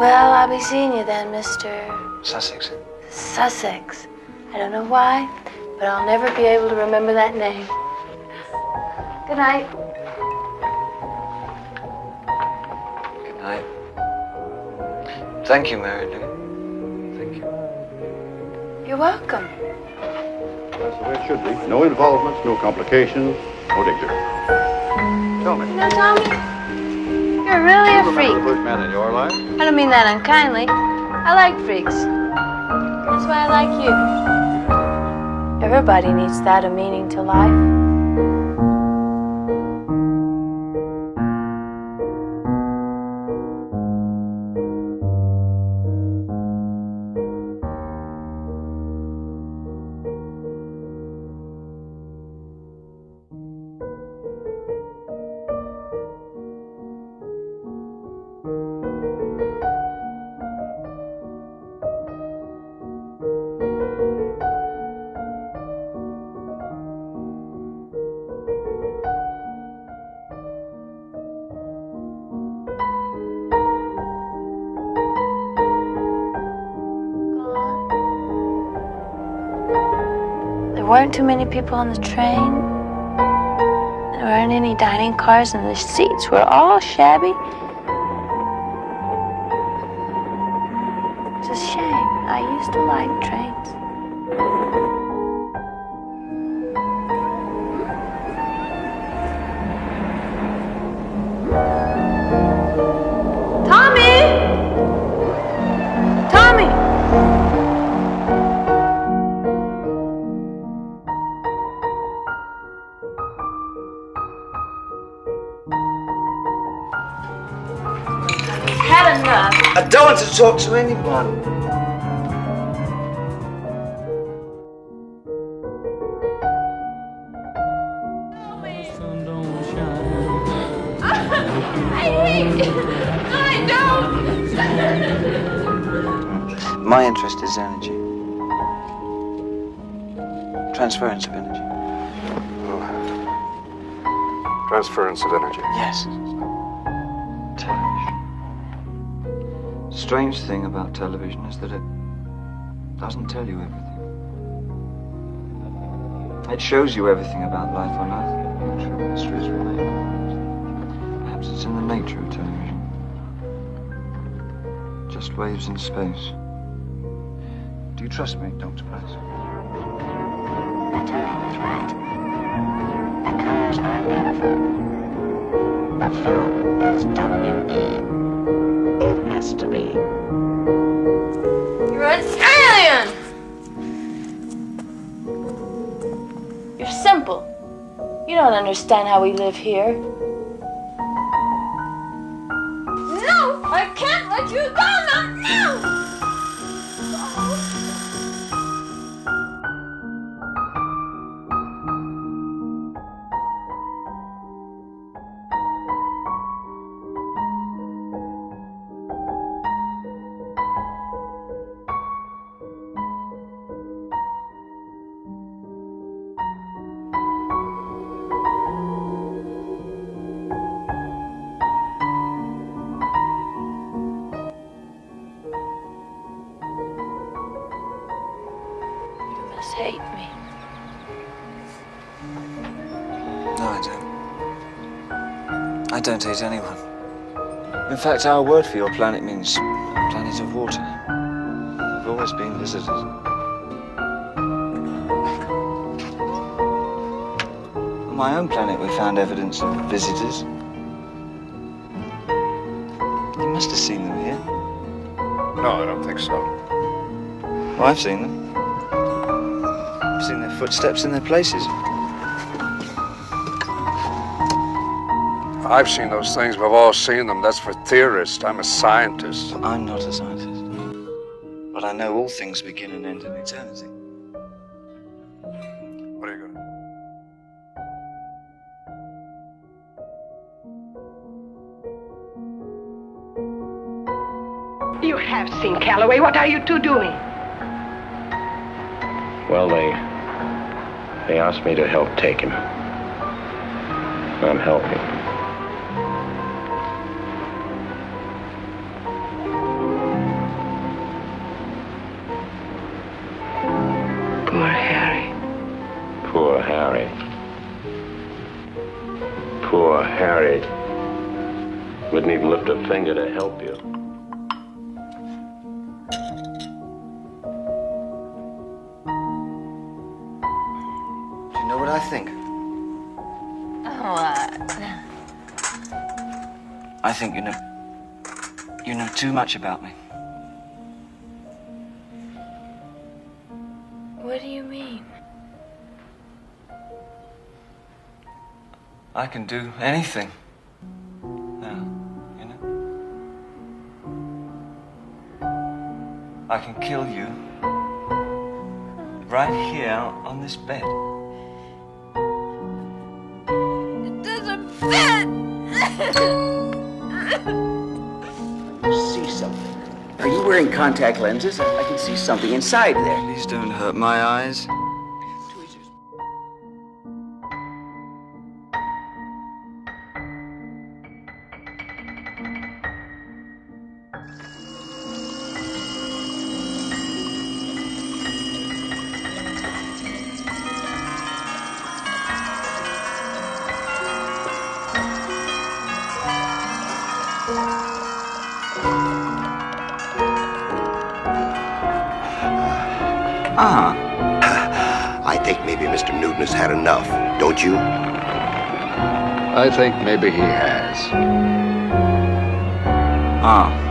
Well, I'll be seeing you then, Mr. Sussex. Sussex. I don't know why, but I'll never be able to remember that name. Good night. Good night. Thank you, Mary Lou. Thank you. You're welcome. That's the way it should be. No involvements, no complications, no danger. Tell me. You know, Tommy, you're really a The first man in your life? I don't mean that unkindly. I like freaks. That's why I like you. Everybody needs that a meaning to life. Weren't too many people on the train. There weren't any dining cars, and the seats were all shabby. It's a shame. I used to like trains. I don't want to talk to anyone. I don't. My interest is energy. Transference of energy. Transference of energy. Yes. The strange thing about television is that it doesn't tell you everything. It shows you everything about life on Earth. True mysteries remain. Perhaps it's in the nature of television. Just waves in space. Do you trust me, Dr. Bryce? That's right. The colors are beautiful. The film is WE. Has to be. You're an alien! You're simple. You don't understand how we live here. No! I can't let you go! Not now! You must hate me. No, I don't. I don't hate anyone. In fact, our word for your planet means planet of water. We've always been visitors. On my own planet, we found evidence of visitors. You must have seen them here. No, I don't think so. Well, I've seen them. I've seen their footsteps in their places. I've seen those things. We've all seen them. That's for theorists. I'm a scientist. I'm not a scientist. But I know all things begin and end in eternity. What are you going to You have seen Calloway. What are you two doing? Well, they they asked me to help take him. I'm helping. Poor Harry. Poor Harry. Poor Harry. Wouldn't even lift a finger to help you. I think you know. You know too much about me. What do you mean? I can do anything. Now, you know? I can kill you. Right here on this bed. It doesn't fit! see something. Are you wearing contact lenses? I can see something inside there. Please don't hurt my eyes. Ah, I think maybe Mr. Newton has had enough, don't you? I think maybe he has. Ah.